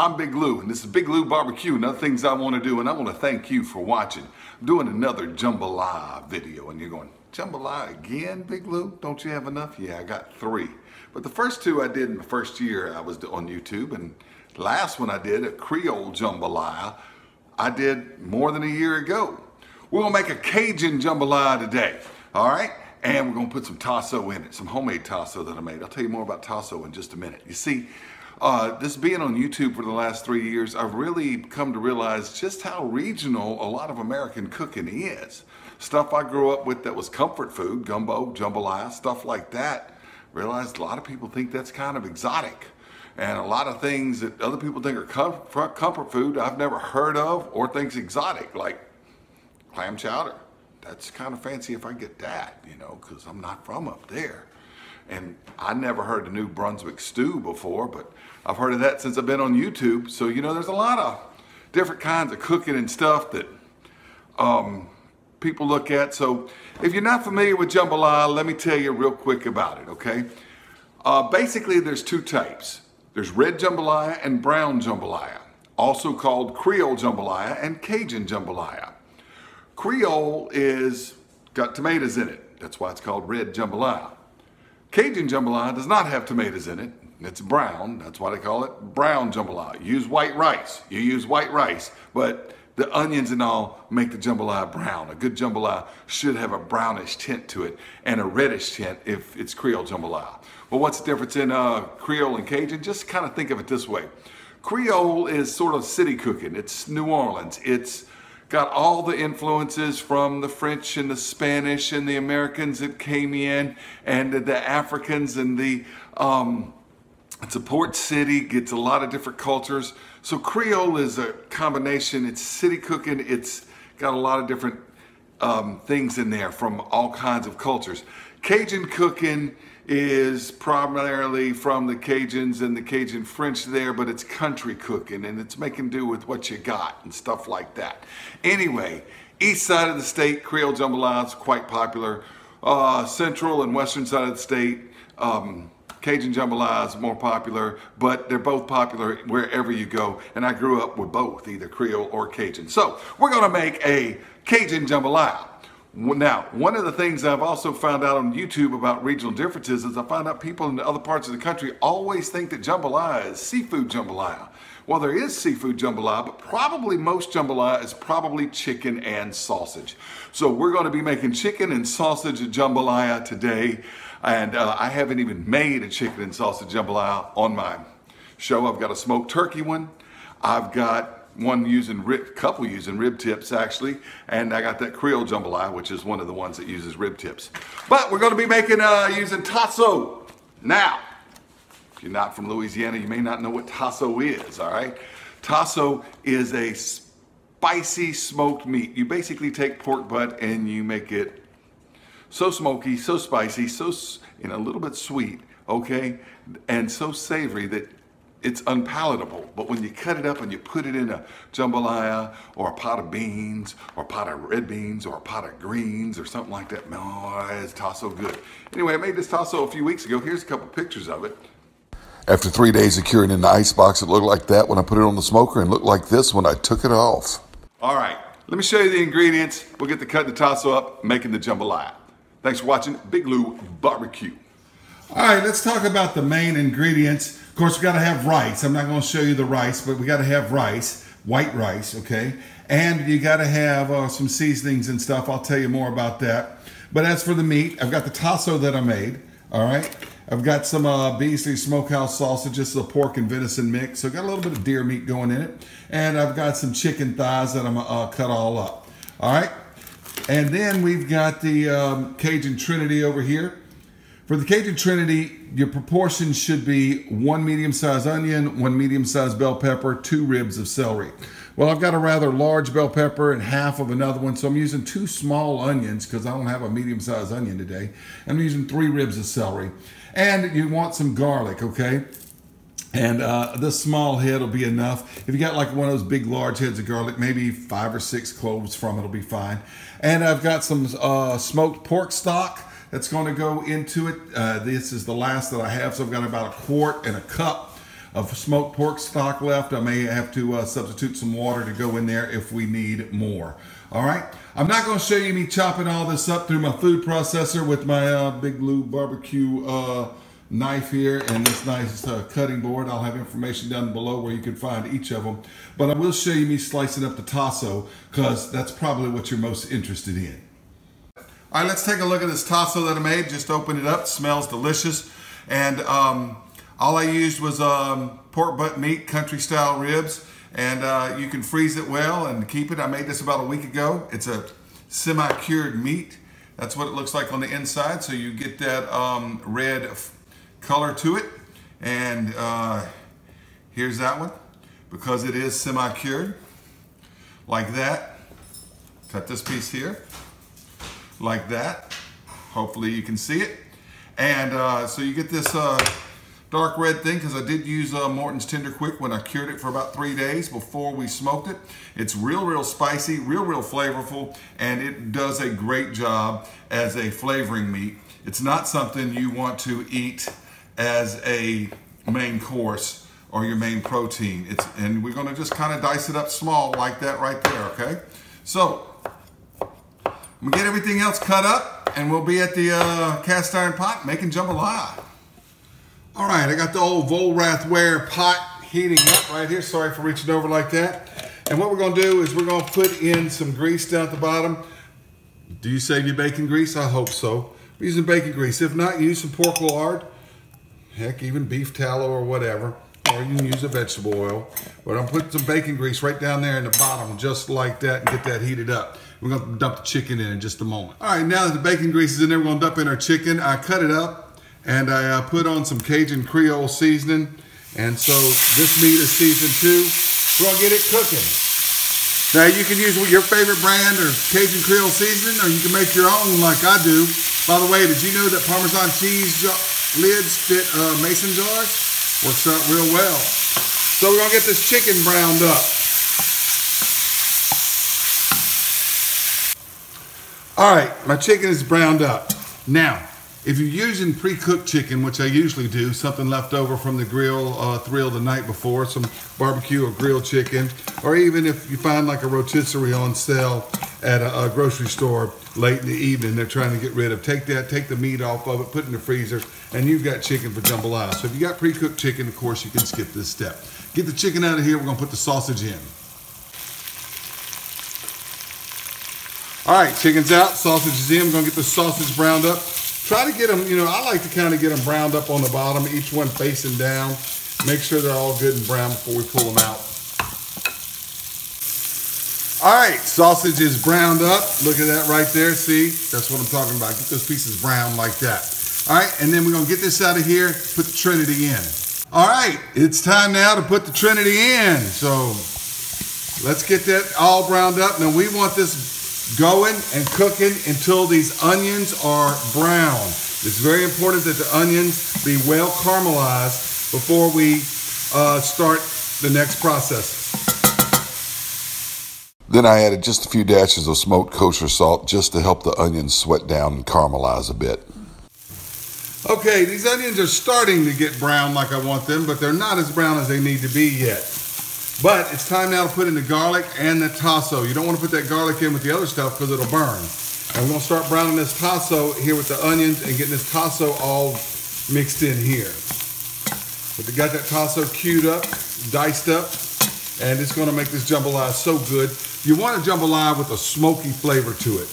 I'm Big Lew, and this is Big Lew Barbecue and other things I want to do, and I want to thank you for watching. I'm doing another jambalaya video, and you're going, jambalaya again, Big Lew? Don't you have enough? Yeah, I got three. But the first two I did in the first year I was on YouTube, and last one I did, a Creole jambalaya, I did more than a year ago. We're gonna make a Cajun jambalaya today, all right? And we're gonna put some tasso in it, some homemade tasso that I made. I'll tell you more about tasso in just a minute. You see, uh, this being on YouTube for the last three years, I've really come to realize just how regional a lot of American cooking is. Stuff I grew up with that was comfort food, gumbo, jambalaya, stuff like that. Realized a lot of people think that's kind of exotic. And a lot of things that other people think are comfort food I've never heard of or thinks exotic, like clam chowder. That's kind of fancy if I get that, you know, because I'm not from up there. And I never heard of New Brunswick stew before, but I've heard of that since I've been on YouTube. So, you know, there's a lot of different kinds of cooking and stuff that um, people look at. So if you're not familiar with jambalaya, let me tell you real quick about it, okay? Uh, basically, there's two types. There's red jambalaya and brown jambalaya, also called Creole jambalaya and Cajun jambalaya. Creole is got tomatoes in it. That's why it's called red jambalaya. Cajun jambalaya does not have tomatoes in it. It's brown. That's why they call it brown jambalaya. use white rice. You use white rice, but the onions and all make the jambalaya brown. A good jambalaya should have a brownish tint to it and a reddish tint if it's Creole jambalaya. Well, what's the difference in uh, Creole and Cajun? Just kind of think of it this way. Creole is sort of city cooking. It's New Orleans. It's got all the influences from the French and the Spanish and the Americans that came in and the Africans and the, um, it's a port city, gets a lot of different cultures. So Creole is a combination, it's city cooking, it's got a lot of different um, things in there from all kinds of cultures. Cajun cooking is primarily from the Cajuns and the Cajun French there, but it's country cooking and it's making do with what you got and stuff like that. Anyway, east side of the state, Creole jambalaya is quite popular. Uh, central and western side of the state, um, Cajun jambalaya is more popular, but they're both popular wherever you go. And I grew up with both, either Creole or Cajun. So we're gonna make a Cajun jambalaya. Now, one of the things I've also found out on YouTube about regional differences is I find out people in other parts of the country always think that jambalaya is seafood jambalaya. Well, there is seafood jambalaya, but probably most jambalaya is probably chicken and sausage. So we're going to be making chicken and sausage jambalaya today. And uh, I haven't even made a chicken and sausage jambalaya on my show. I've got a smoked turkey one. I've got one using rib, couple using rib tips actually, and I got that Creole jambalaya, which is one of the ones that uses rib tips. But we're going to be making uh, using tasso. Now, if you're not from Louisiana, you may not know what tasso is. All right, tasso is a spicy smoked meat. You basically take pork butt and you make it so smoky, so spicy, so and a little bit sweet, okay, and so savory that it's unpalatable. But when you cut it up and you put it in a jambalaya or a pot of beans or a pot of red beans or a pot of greens or something like that, man, oh, it's tasso good. Anyway, I made this tasso a few weeks ago. Here's a couple pictures of it. After three days of curing in the ice box, it looked like that when I put it on the smoker and looked like this when I took it off. All right, let me show you the ingredients. We'll get the cut the tasso up, making the jambalaya. Thanks for watching Big Lew Barbecue. All right, let's talk about the main ingredients. Of course, we got to have rice. I'm not going to show you the rice, but we got to have rice, white rice, okay? And you got to have uh, some seasonings and stuff. I'll tell you more about that. But as for the meat, I've got the tasso that I made, all right? I've got some uh, Beasley Smokehouse sausages, a pork and venison mix. So got a little bit of deer meat going in it. And I've got some chicken thighs that I'm going to uh, cut all up, all right? And then we've got the um, Cajun Trinity over here. For the Cajun Trinity, your proportions should be one medium-sized onion, one medium-sized bell pepper, two ribs of celery. Well, I've got a rather large bell pepper and half of another one, so I'm using two small onions because I don't have a medium-sized onion today. I'm using three ribs of celery. And you want some garlic, okay? And uh, this small head will be enough. If you got like one of those big, large heads of garlic, maybe five or six cloves from it will be fine. And I've got some uh, smoked pork stock that's going to go into it. Uh, this is the last that I have, so I've got about a quart and a cup of smoked pork stock left. I may have to uh, substitute some water to go in there if we need more. All right. I'm not going to show you me chopping all this up through my food processor with my uh, Big Blue barbecue uh, knife here and this nice uh, cutting board. I'll have information down below where you can find each of them. But I will show you me slicing up the tasso because that's probably what you're most interested in. All right, let's take a look at this tasso that I made. Just open it up. Smells delicious. And um, all I used was um, pork butt meat, country style ribs. And uh, you can freeze it well and keep it. I made this about a week ago. It's a semi-cured meat. That's what it looks like on the inside. So you get that um, red color to it. And uh, here's that one because it is semi-cured like that. Cut this piece here like that. Hopefully you can see it. And uh, so you get this uh, dark red thing because I did use uh, Morton's Tender Quick when I cured it for about three days before we smoked it. It's real, real spicy, real, real flavorful, and it does a great job as a flavoring meat. It's not something you want to eat as a main course or your main protein. It's And we're gonna just kind of dice it up small like that right there, okay? So, I'm gonna get everything else cut up and we'll be at the uh, cast iron pot making jambalaya. All right, I got the old Vollrathware pot heating up right here. Sorry for reaching over like that. And what we're gonna do is we're gonna put in some grease down at the bottom. Do you save your bacon grease? I hope so. Using bacon grease. If not, use some pork lard heck, even beef tallow or whatever, or you can use a vegetable oil. But I'm putting some bacon grease right down there in the bottom, just like that, and get that heated up. We're gonna dump the chicken in in just a moment. All right, now that the bacon grease is in there, we're gonna dump in our chicken. I cut it up, and I uh, put on some Cajun Creole seasoning. And so this meat is seasoned too. We're gonna get it cooking. Now you can use your favorite brand or Cajun Creole seasoning, or you can make your own like I do. By the way, did you know that Parmesan cheese lids fit uh, mason jars. Works out real well. So we're gonna get this chicken browned up. All right, my chicken is browned up. Now, if you're using pre-cooked chicken, which I usually do, something left over from the grill uh, thrill the night before, some barbecue or grilled chicken, or even if you find like a rotisserie on sale at a, a, grocery store late in the evening, they're trying to get rid of, take that, take the meat off of it, put it in the freezer, and you've got chicken for jambalaya. So if you got pre-cooked chicken, of course, you can skip this step. Get the chicken out of here, we're gonna put the sausage in. All right, chicken's out, sausage is in. We're gonna get the sausage browned up. Try to get them, you know, I like to kind of get them browned up on the bottom, each one facing down. Make sure they're all good and brown before we pull them out. All right, sausage is browned up. Look at that right there. See, that's what I'm talking about. Get those pieces brown like that. All right, and then we're gonna get this out of here, put the Trinity in. All right, it's time now to put the Trinity in. So let's get that all browned up. Now we want this going and cooking until these onions are brown. It's very important that the onions be well caramelized before we uh, start the next process. Then I added just a few dashes of smoked kosher salt just to help the onions sweat down and caramelize a bit. Okay, these onions are starting to get brown like I want them, but they're not as brown as they need to be yet. But it's time now to put in the garlic and the tasso. You don't want to put that garlic in with the other stuff because it'll burn. And we're going to start browning this tasso here with the onions and getting this tasso all mixed in here. But we got that tasso queued up, diced up, and it's going to make this jambalaya so good. You want a jambalaya with a smoky flavor to it.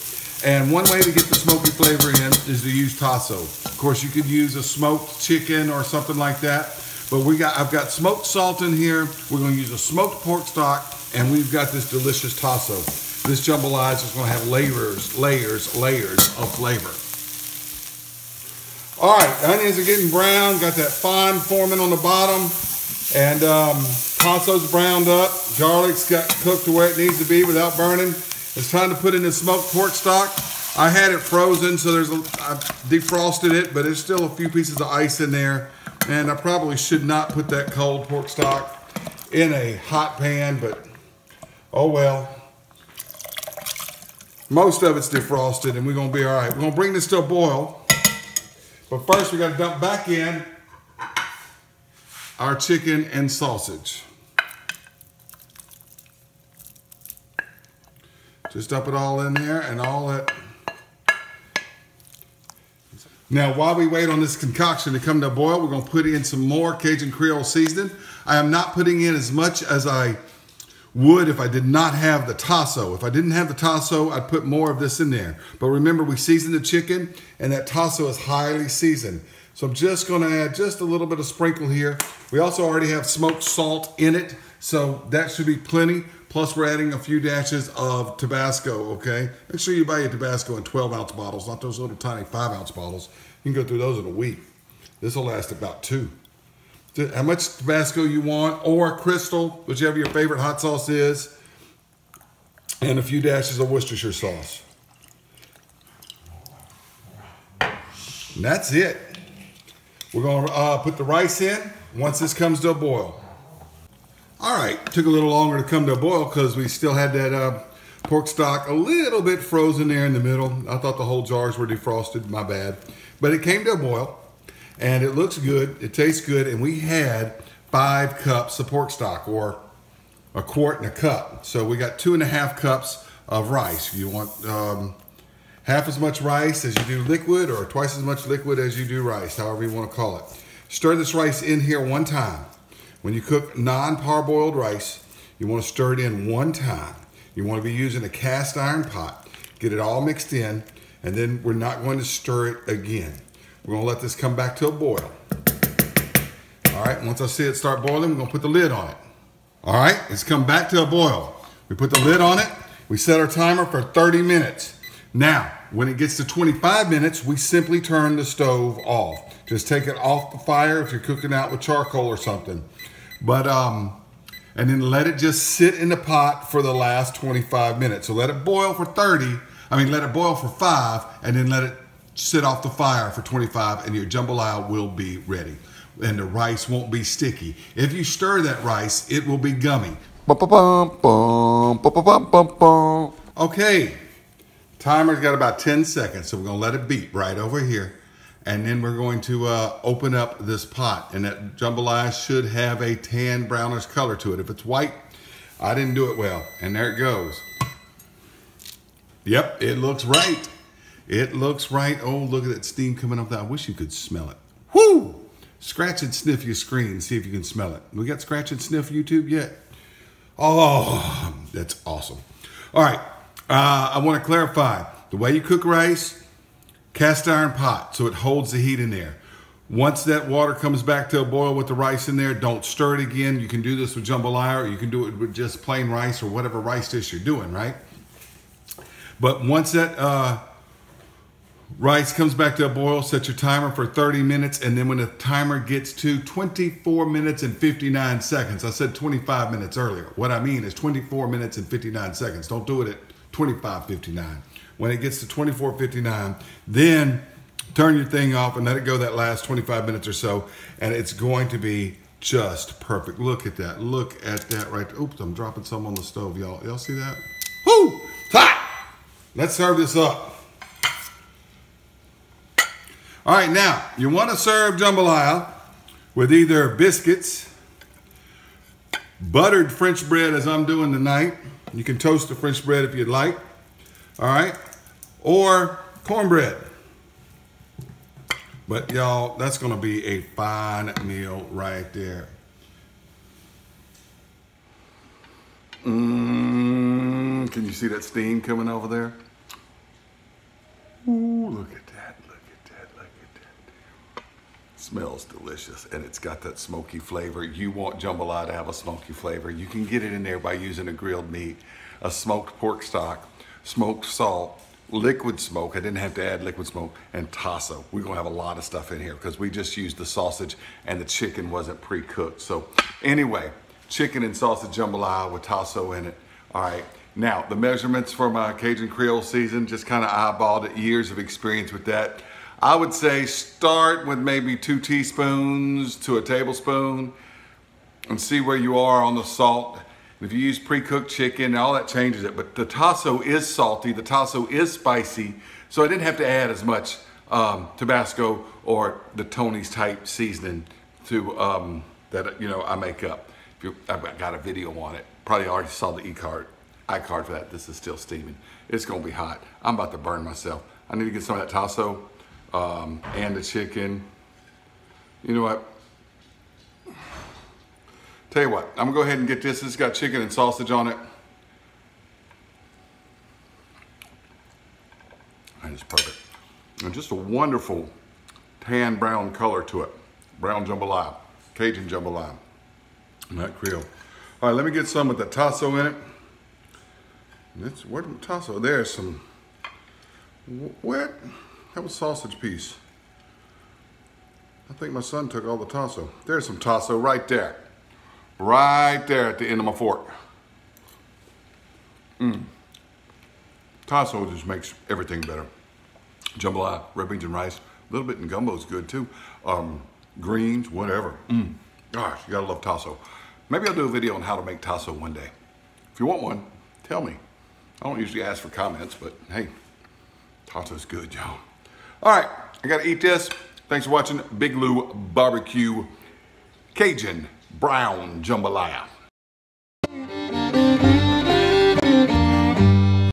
And one way to get the smoky flavor in is to use tasso. Of course, you could use a smoked chicken or something like that. But we got, I've got smoked salt in here. We're gonna use a smoked pork stock, and we've got this delicious tasso. This jambalaya is gonna have layers, layers, layers of flavor. All right, onions are getting brown. Got that fine forming on the bottom. And um, tasso's browned up. Garlic's got cooked to where it needs to be without burning. It's time to put in the smoked pork stock. I had it frozen, so there's a, I defrosted it, but there's still a few pieces of ice in there. And I probably should not put that cold pork stock in a hot pan, but oh well. Most of it's defrosted and we're gonna be all right. We're gonna bring this to a boil. But first we gotta dump back in our chicken and sausage. Just dump it all in there and all that. Now, while we wait on this concoction to come to a boil, we're gonna put in some more Cajun Creole seasoning. I am not putting in as much as I would if I did not have the tasso. If I didn't have the tasso, I'd put more of this in there. But remember, we seasoned the chicken and that tasso is highly seasoned. So I'm just gonna add just a little bit of sprinkle here. We also already have smoked salt in it, so that should be plenty. Plus we're adding a few dashes of Tabasco, okay? Make sure you buy your Tabasco in 12 ounce bottles, not those little tiny five ounce bottles. You can go through those in a week. This will last about two. How much Tabasco you want, or Crystal, whichever your favorite hot sauce is, and a few dashes of Worcestershire sauce. And that's it. We're gonna uh, put the rice in once this comes to a boil. All right, took a little longer to come to a boil because we still had that uh, pork stock a little bit frozen there in the middle. I thought the whole jars were defrosted, my bad. But it came to a boil and it looks good, it tastes good, and we had five cups of pork stock or a quart and a cup. So we got two and a half cups of rice. You want um, half as much rice as you do liquid or twice as much liquid as you do rice, however you want to call it. Stir this rice in here one time. When you cook non-parboiled rice, you want to stir it in one time. You want to be using a cast iron pot. Get it all mixed in, and then we're not going to stir it again. We're going to let this come back to a boil. All right, once I see it start boiling, we're going to put the lid on it. All right, it's come back to a boil. We put the lid on it. We set our timer for 30 minutes. Now, when it gets to 25 minutes, we simply turn the stove off. Just take it off the fire if you're cooking out with charcoal or something. But, um, and then let it just sit in the pot for the last 25 minutes. So let it boil for 30, I mean, let it boil for five, and then let it sit off the fire for 25, and your jambalaya will be ready. And the rice won't be sticky. If you stir that rice, it will be gummy. Okay, timer's got about 10 seconds, so we're gonna let it beat right over here. And then we're going to uh, open up this pot and that jambalaya should have a tan brownish color to it. If it's white I didn't do it well. And there it goes. Yep it looks right. It looks right. Oh look at that steam coming up. There I wish you could smell it. Whoo! scratch and sniff your screen see if you can smell it. We got scratch and sniff YouTube yet? Oh that's awesome. All right uh, I want to clarify the way you cook rice Cast iron pot, so it holds the heat in there. Once that water comes back to a boil with the rice in there, don't stir it again. You can do this with jambalaya or you can do it with just plain rice or whatever rice dish you're doing, right? But once that uh, rice comes back to a boil, set your timer for 30 minutes. And then when the timer gets to 24 minutes and 59 seconds, I said 25 minutes earlier. What I mean is 24 minutes and 59 seconds. Don't do it at 25.59 when it gets to 24.59, then turn your thing off and let it go that last 25 minutes or so, and it's going to be just perfect. Look at that. Look at that right. Oops, I'm dropping some on the stove, y'all. Y'all see that? Woo! hot! Let's serve this up. All right, now, you want to serve jambalaya with either biscuits, buttered French bread as I'm doing tonight. You can toast the French bread if you'd like. All right or cornbread. But y'all, that's gonna be a fine meal right there. Mmm, can you see that steam coming over there? Ooh, look at that, look at that, look at that. Smells delicious, and it's got that smoky flavor. You want jambalaya to have a smoky flavor. You can get it in there by using a grilled meat, a smoked pork stock, smoked salt, liquid smoke. I didn't have to add liquid smoke and tasso. We're gonna have a lot of stuff in here because we just used the sausage and the chicken wasn't pre-cooked. So anyway, chicken and sausage jambalaya with tasso in it. All right. Now, the measurements for my Cajun Creole season, just kind of eyeballed it, years of experience with that. I would say start with maybe two teaspoons to a tablespoon and see where you are on the salt if you use pre-cooked chicken, all that changes it. But the tasso is salty, the tasso is spicy, so I didn't have to add as much um, Tabasco or the Tony's type seasoning to um, that you know I make up. You, I've got a video on it. Probably already saw the e-card, iCard for that. This is still steaming. It's gonna be hot. I'm about to burn myself. I need to get some of that tasso um, and the chicken. You know what? Tell you what, I'm gonna go ahead and get this. It's got chicken and sausage on it. And it's perfect. And just a wonderful tan brown color to it. Brown jambalaya, Cajun jambalaya. Not Creole. All right, let me get some with the tasso in it. That's where the tasso. There's some. What? That was sausage piece. I think my son took all the tasso. There's some tasso right there. Right there at the end of my fork. Mmm. Tasso just makes everything better. Jambalaya, red beans and rice. A little bit in gumbo is good too. Um, greens, whatever. Mm. Gosh, you gotta love tasso. Maybe I'll do a video on how to make tasso one day. If you want one, tell me. I don't usually ask for comments, but hey, tasso's good, y'all. All right, I gotta eat this. Thanks for watching Big Lew Barbecue Cajun Brown Jambalaya.